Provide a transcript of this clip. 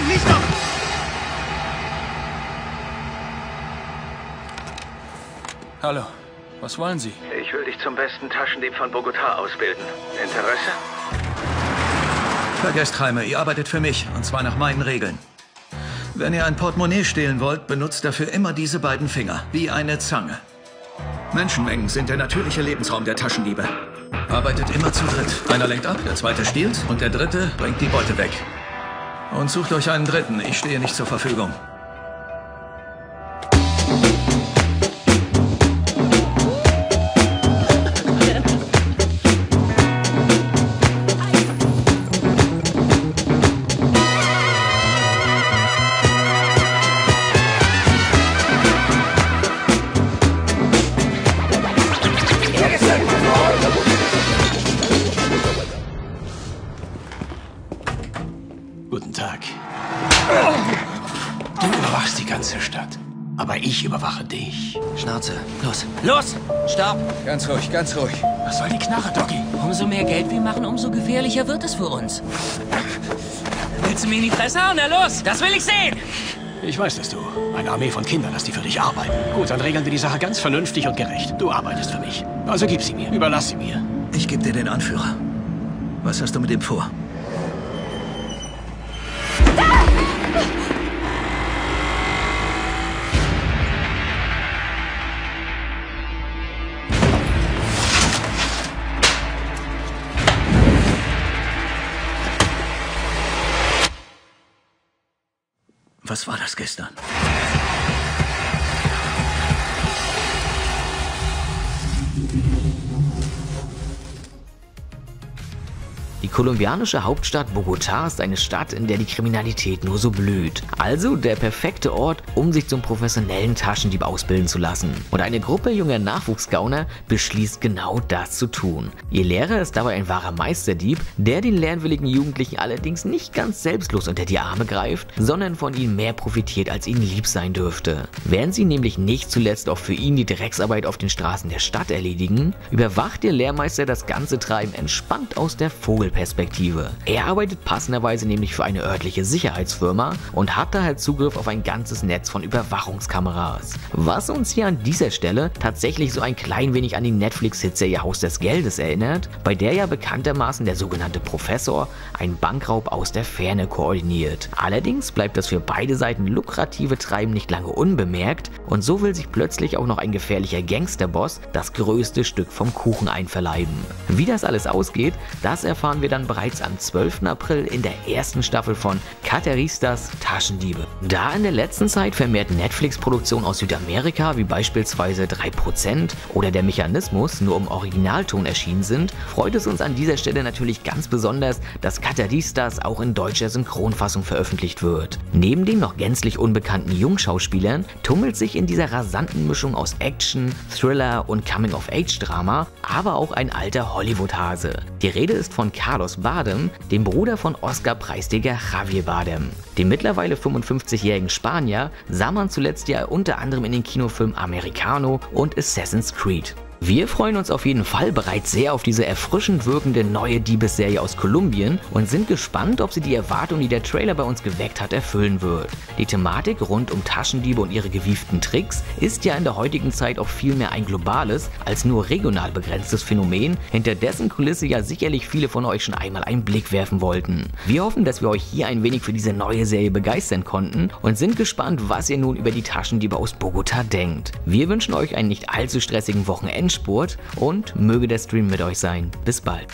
ein Lichter! Hallo, was wollen Sie? Ich will dich zum besten Taschendieb von Bogotá ausbilden. Interesse? Vergesst, Heime, ihr arbeitet für mich, und zwar nach meinen Regeln. Wenn ihr ein Portemonnaie stehlen wollt, benutzt dafür immer diese beiden Finger, wie eine Zange. Menschenmengen sind der natürliche Lebensraum der Taschendiebe. Arbeitet immer zu dritt. Einer lenkt ab, der zweite stiehlt und der dritte bringt die Beute weg. Und sucht euch einen dritten, ich stehe nicht zur Verfügung. Du überwachst die ganze Stadt. Aber ich überwache dich. Schnauze. Los. Los! Stopp! Ganz ruhig, ganz ruhig. Was soll die Knarre, Doggy? Umso mehr Geld wir machen, umso gefährlicher wird es für uns. Willst du mir in die Fresse hauen? Na los! Das will ich sehen! Ich weiß, dass du eine Armee von Kindern hast, die für dich arbeiten. Gut, dann regeln wir die Sache ganz vernünftig und gerecht. Du arbeitest für mich. Also gib sie mir. Überlass sie mir. Ich gebe dir den Anführer. Was hast du mit ihm vor? Was war das gestern? Kolumbianische Hauptstadt Bogotá ist eine Stadt, in der die Kriminalität nur so blüht. Also der perfekte Ort, um sich zum professionellen Taschendieb ausbilden zu lassen. Und eine Gruppe junger Nachwuchsgauner beschließt genau das zu tun. Ihr Lehrer ist dabei ein wahrer Meisterdieb, der den lernwilligen Jugendlichen allerdings nicht ganz selbstlos unter die Arme greift, sondern von ihnen mehr profitiert, als ihnen lieb sein dürfte. Während sie nämlich nicht zuletzt auch für ihn die Drecksarbeit auf den Straßen der Stadt erledigen, überwacht der Lehrmeister das ganze Treiben entspannt aus der Vogelperspektive. Er arbeitet passenderweise nämlich für eine örtliche Sicherheitsfirma und hat daher Zugriff auf ein ganzes Netz von Überwachungskameras. Was uns hier an dieser Stelle tatsächlich so ein klein wenig an die Netflix-Hitserie Haus des Geldes erinnert, bei der ja bekanntermaßen der sogenannte Professor einen Bankraub aus der Ferne koordiniert. Allerdings bleibt das für beide Seiten lukrative Treiben nicht lange unbemerkt und so will sich plötzlich auch noch ein gefährlicher Gangsterboss das größte Stück vom Kuchen einverleiben. Wie das alles ausgeht, das erfahren wir dann bereits am 12. April in der ersten Staffel von Kateristas Taschendiebe. Da in der letzten Zeit vermehrt Netflix-Produktionen aus Südamerika wie beispielsweise 3% oder der Mechanismus nur im Originalton erschienen sind, freut es uns an dieser Stelle natürlich ganz besonders, dass Kateristas auch in deutscher Synchronfassung veröffentlicht wird. Neben den noch gänzlich unbekannten Jungschauspielern tummelt sich in dieser rasanten Mischung aus Action, Thriller und Coming-of-Age-Drama aber auch ein alter Hollywood-Hase. Die Rede ist von Carlos Bardem, dem Bruder von Oscar-Preisträger Javier Bardem. Den mittlerweile 55-jährigen Spanier sah man zuletzt ja unter anderem in den Kinofilmen Americano und Assassin's Creed. Wir freuen uns auf jeden Fall bereits sehr auf diese erfrischend wirkende neue Diebesserie aus Kolumbien und sind gespannt, ob sie die Erwartungen, die der Trailer bei uns geweckt hat, erfüllen wird. Die Thematik rund um Taschendiebe und ihre gewieften Tricks ist ja in der heutigen Zeit auch viel mehr ein globales als nur regional begrenztes Phänomen, hinter dessen Kulisse ja sicherlich viele von euch schon einmal einen Blick werfen wollten. Wir hoffen, dass wir euch hier ein wenig für diese neue Serie begeistern konnten und sind gespannt, was ihr nun über die Taschendiebe aus Bogota denkt. Wir wünschen euch einen nicht allzu stressigen Wochenendspurt und möge der Stream mit euch sein. Bis bald.